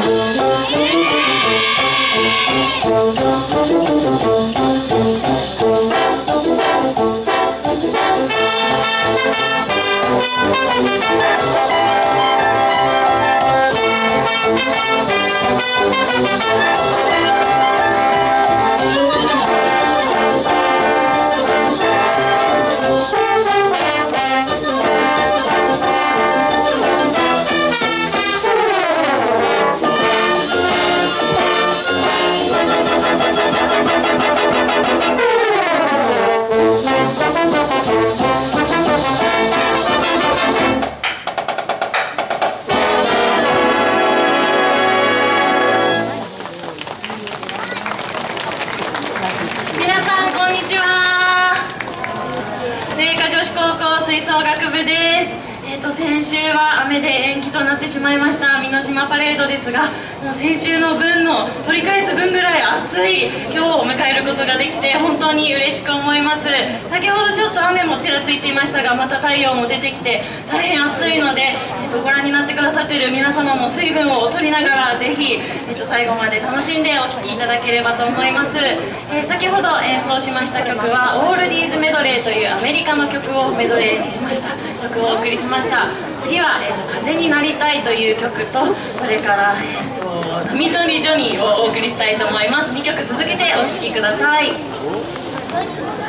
皆高校吹奏楽部です。えー、と先週は雨で延期となってしまいました。美濃島パレードですがもう先週の分の取り返す分ぐらい暑い今日を迎えることができて本当に嬉しく思います。先ほどちょっと雨もちらついていましたがまた太陽も出てきて大変暑いので、とご覧になってくださっている皆様も水分を取りながらぜひ、えー、と最後まで楽しんでお聴きいただければと思います、えー先ほど演奏しました曲はオールディーズメドレーというアメリカの曲をメドレーにしました。曲をお送りしました。次は、えー「風になりたい」という曲とそれから「えーと波乗りジョニー」をお送りしたいと思います。2曲続けてお聴きください「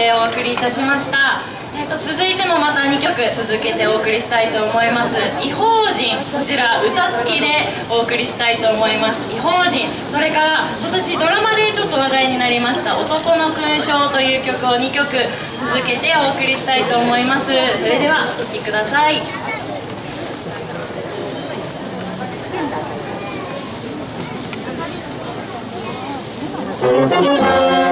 でお送りいたしました、えーと、続いてもまた2曲続けてお送りしたいと思います「異邦人」こちら歌付きでお送りしたいと思います「異邦人」それから今年ドラマでちょっと話題になりました「男の勲章」という曲を2曲続けてお送りしたいと思います。それではお聴きください「